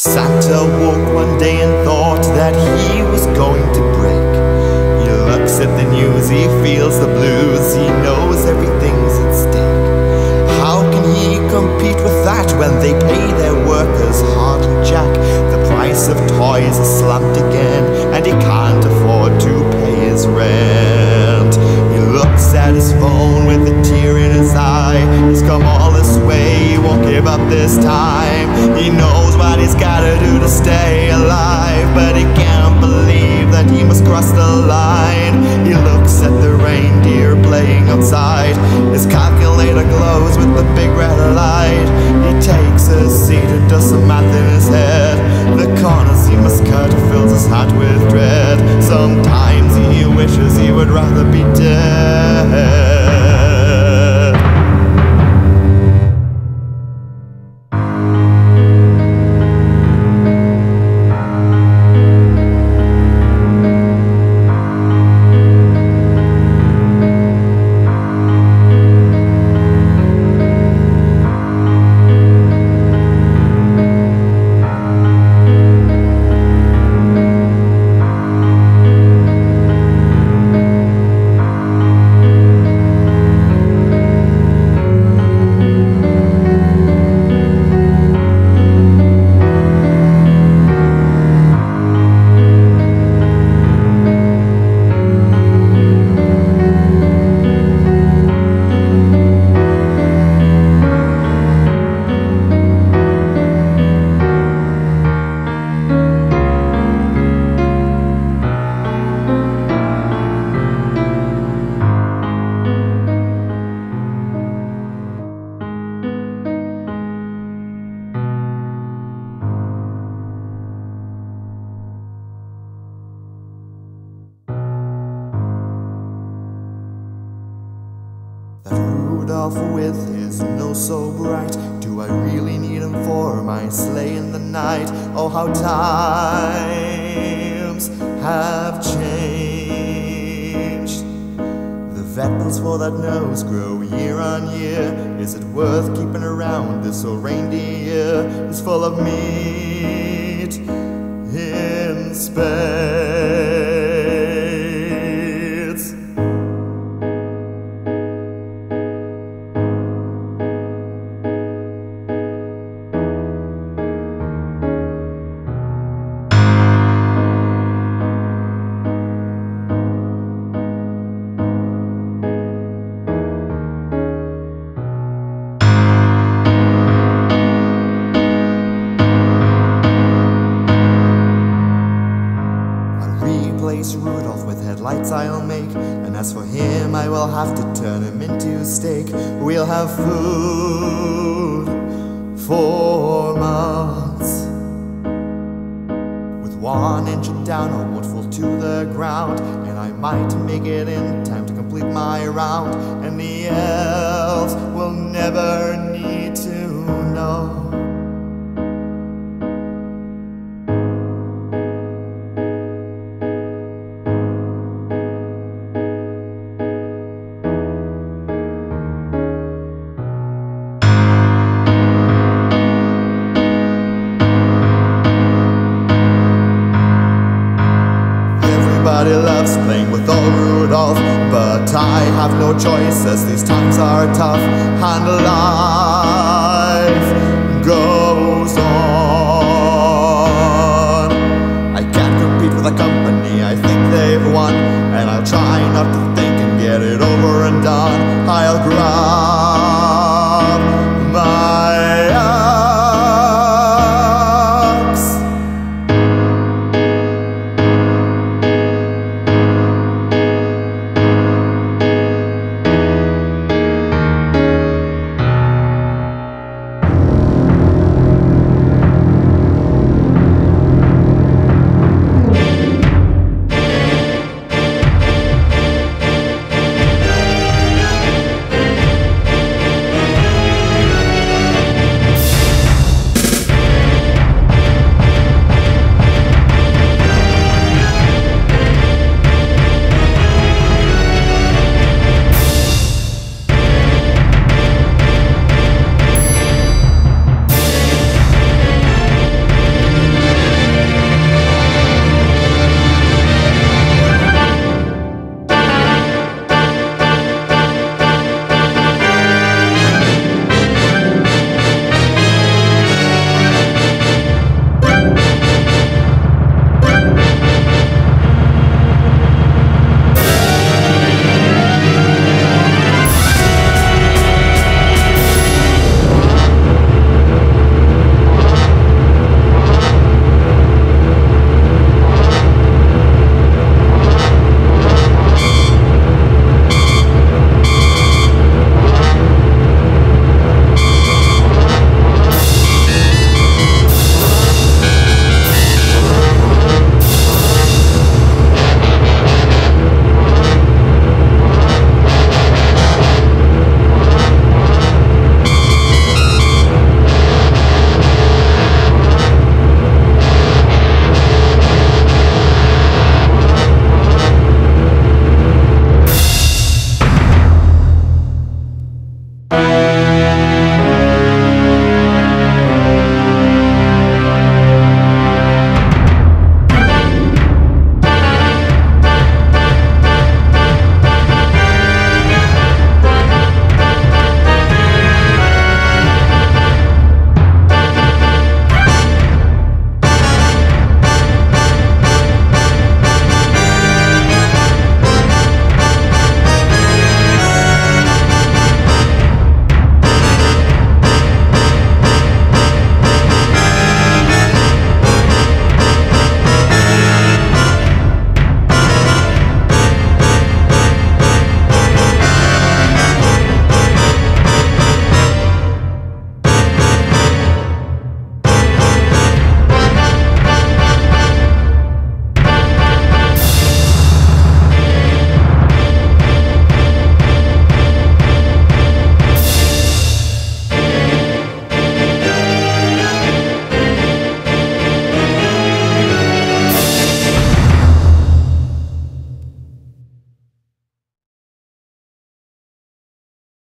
Santa woke one day and thought that he was going to break. He looks at the news, he feels the blues, he knows everything's at stake. How can he compete with that when they pay their workers hardly jack? The price of toys has slumped again, and he can't afford to pay his rent. He looks at his phone with a tear in his eye. He's come all this way, he won't give up this time. He's gotta do to stay alive, but he can't believe that he must cross the line. He looks at the reindeer playing outside. His calculator glows with the big red light. He takes a seat and does some math in his head. The corners he must cut fills his heart with dread. Sometimes Rudolph with his nose so bright. Do I really need him for my sleigh in the night? Oh, how times have changed. The vet bills for that nose grow year on year. Is it worth keeping around? This old reindeer is full of meat in spades. Have food for months. With one engine down, I won't fall to the ground. And I might make it in time to complete my round. And the elves will loves playing with old Rudolph, but I have no choice as these times are tough and life goes on. I can't compete with a company I think they've won, and I'll try not to think and get it over and done. I'll grind.